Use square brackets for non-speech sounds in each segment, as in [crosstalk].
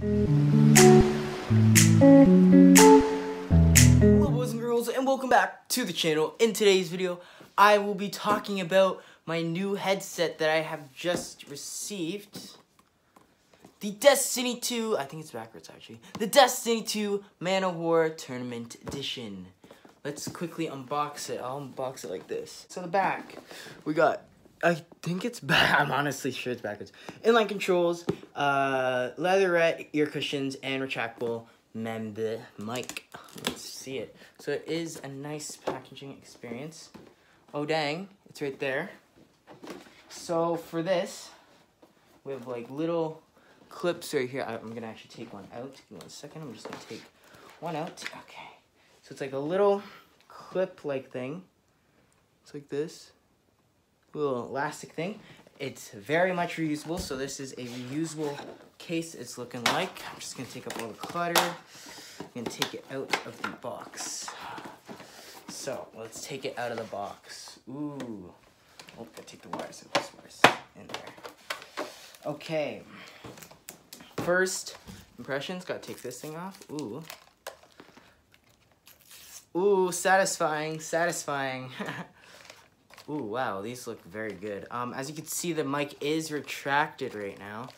Hello boys and girls and welcome back to the channel. In today's video, I will be talking about my new headset that I have just received. The Destiny 2, I think it's backwards actually. The Destiny 2 Man O War Tournament Edition. Let's quickly unbox it. I'll unbox it like this. So the back, we got, I think it's back, [laughs] I'm honestly sure it's backwards. Inline controls, uh, leatherette ear cushions, and retractable member mic. Let's see it. So it is a nice packaging experience. Oh dang, it's right there. So for this, we have like little clips right here. I'm gonna actually take one out. Give me one second. I'm just gonna take one out. Okay. So it's like a little clip-like thing. It's like this. Little elastic thing. It's very much reusable. So this is a reusable case. It's looking like. I'm just gonna take up all the clutter. I'm gonna take it out of the box. So let's take it out of the box. Ooh. Oh, I take the wires out. This wires in there. Okay. First impressions. Gotta take this thing off. Ooh. Ooh, satisfying, satisfying. [laughs] Ooh, wow, these look very good. Um, as you can see, the mic is retracted right now.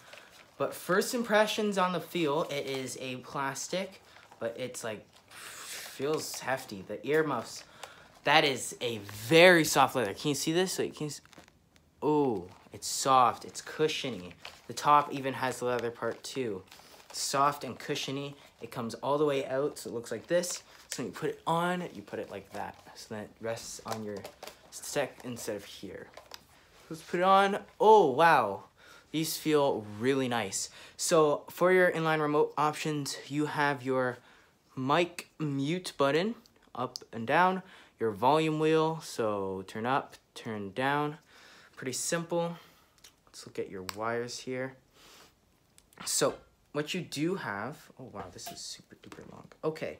But first impressions on the feel, it is a plastic, but it's like, feels hefty. The earmuffs, that is a very soft leather. Can you see this? Like, can you Oh, it's soft, it's cushiony. The top even has the leather part too. Soft and cushiony. It comes all the way out, so it looks like this. So when you put it on, you put it like that. So that it rests on your stick instead of here. Let's put it on. Oh, wow. These feel really nice. So for your inline remote options, you have your mic mute button up and down, your volume wheel, so turn up, turn down. Pretty simple. Let's look at your wires here. So what you do have, oh wow, this is super duper long. Okay,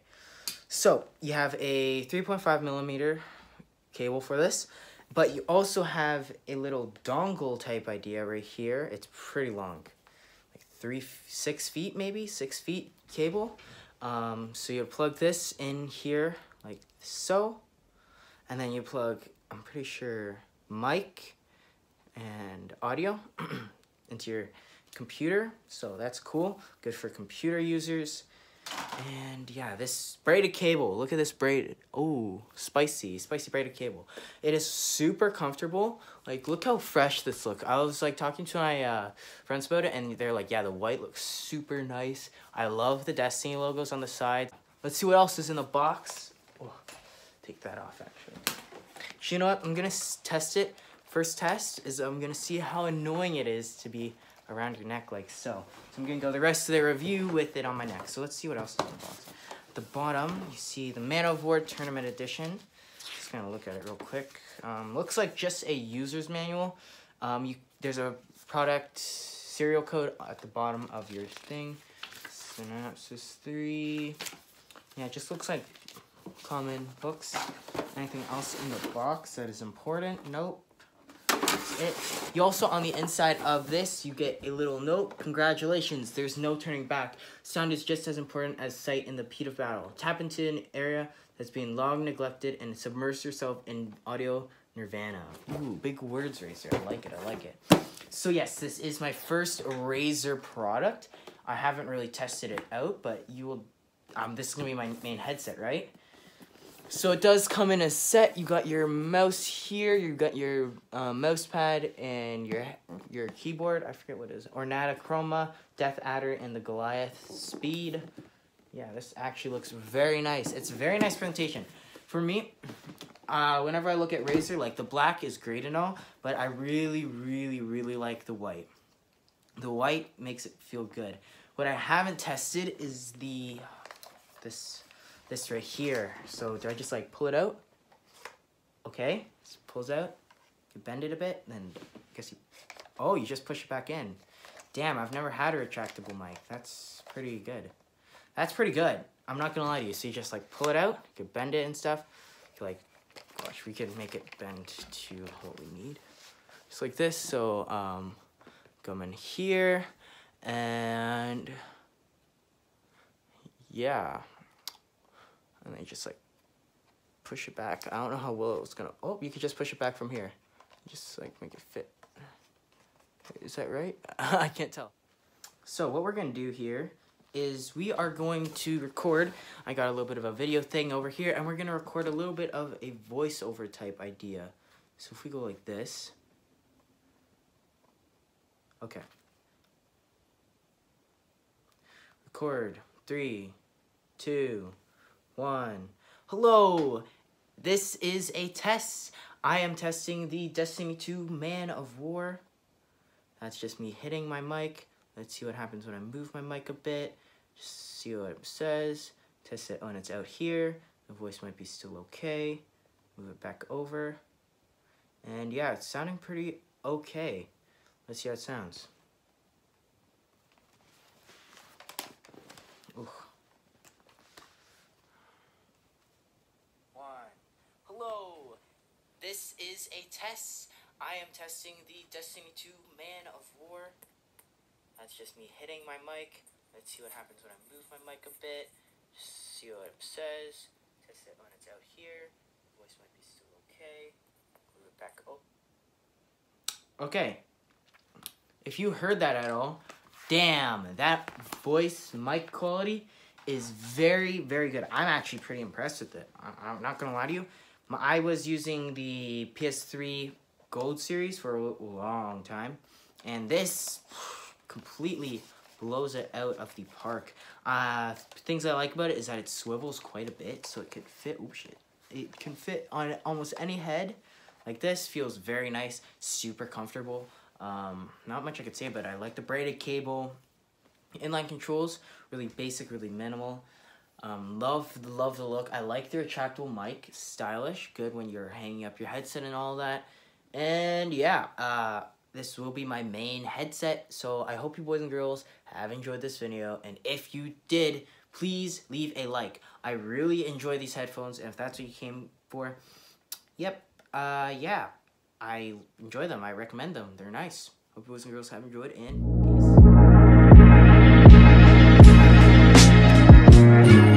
so you have a 3.5 millimeter cable for this, but you also have a little dongle type idea right here. It's pretty long, like three, six feet maybe, six feet cable. Um, so you plug this in here like so, and then you plug, I'm pretty sure, mic and audio [clears throat] into your computer. So that's cool. Good for computer users. And yeah, this braided cable, look at this braided, oh, spicy, spicy braided cable. It is super comfortable. Like, look how fresh this look. I was like talking to my uh, friends about it and they're like, yeah, the white looks super nice. I love the Destiny logos on the side. Let's see what else is in the box. Oh, take that off actually. You know what, I'm gonna test it. First test is I'm gonna see how annoying it is to be around your neck like so. So I'm gonna go the rest of the review with it on my neck. So let's see what else is in the box. At the bottom, you see the Man-O-War Tournament Edition. Just gonna look at it real quick. Um, looks like just a user's manual. Um, you, there's a product serial code at the bottom of your thing. Synopsis 3. Yeah, it just looks like common books. Anything else in the box that is important? Nope it. You also, on the inside of this, you get a little note. Congratulations, there's no turning back. Sound is just as important as sight in the heat of battle. Tap into an area that's been long neglected and submerge yourself in audio nirvana. Ooh, big words, Razer. I like it, I like it. So yes, this is my first Razer product. I haven't really tested it out, but you will, um, this is gonna be my main headset, right? So it does come in a set. You got your mouse here. You got your uh, mouse pad and your your keyboard. I forget what it is. Ornata Chroma, Death Adder, and the Goliath Speed. Yeah, this actually looks very nice. It's a very nice presentation. For me, uh, whenever I look at Razer, like the black is great and all, but I really, really, really like the white. The white makes it feel good. What I haven't tested is the this this right here. So do I just like pull it out? Okay, just pulls out. You bend it a bit, then I guess you, oh, you just push it back in. Damn, I've never had a retractable mic. That's pretty good. That's pretty good. I'm not gonna lie to you. So you just like pull it out, you could bend it and stuff. You like, gosh, we could make it bend to what we need. Just like this, so um, come in here and yeah. And then just like push it back. I don't know how well it's gonna, oh, you could just push it back from here. Just like make it fit. Is that right? [laughs] I can't tell. So what we're gonna do here is we are going to record, I got a little bit of a video thing over here, and we're gonna record a little bit of a voiceover type idea. So if we go like this, okay. Record, three, two, one. Hello, this is a test. I am testing the Destiny 2 Man O War. That's just me hitting my mic. Let's see what happens when I move my mic a bit. Just see what it says. Test it when it's out here. The voice might be still okay. Move it back over. And yeah, it's sounding pretty okay. Let's see how it sounds. Ooh. One. Hello. This is a test. I am testing the Destiny 2 Man O War. That's just me hitting my mic. Let's see what happens when I move my mic a bit. Just see what it says. Test it when it's out here. Voice might be still okay. Move it back up. Okay. If you heard that at all, damn, that voice mic quality is very, very good. I'm actually pretty impressed with it. I'm not gonna lie to you. I was using the PS3 Gold series for a long time, and this completely blows it out of the park. Uh, things I like about it is that it swivels quite a bit, so it could fit, oh shit, it can fit on almost any head. Like this, feels very nice, super comfortable. Um, not much I could say, but I like the braided cable. Inline controls, really basic, really minimal. Um, love, love the look. I like the retractable mic. Stylish, good when you're hanging up your headset and all that. And yeah, uh, this will be my main headset. So I hope you boys and girls have enjoyed this video. And if you did, please leave a like. I really enjoy these headphones. And if that's what you came for, yep, uh, yeah, I enjoy them. I recommend them. They're nice. Hope you boys and girls have enjoyed and peace.